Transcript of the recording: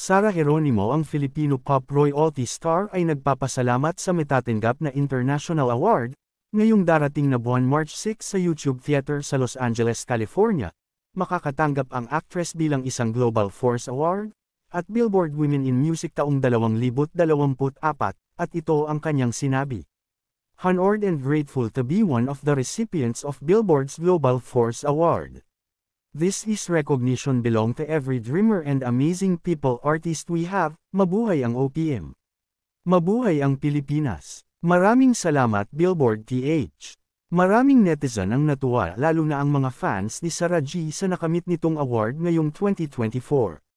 Sara Geronimo ang Filipino pop royalty star ay nagpapasalamat sa metatanggap na international award, ngayong darating na buwan March 6 sa YouTube Theater sa Los Angeles, California. Makakatanggap ang actress bilang isang Global Force Award, at Billboard Women in Music taong 2024, at ito ang kanyang sinabi. Honored and grateful to be one of the recipients of Billboard's Global Force Award. This is recognition belong to every dreamer and amazing people artist we have, mabuhay ang OPM. Mabuhay ang Pilipinas. Maraming salamat Billboard TH. Maraming netizen ang natuwa lalo na ang mga fans ni Sarah G sa nakamit nitong award ngayong 2024.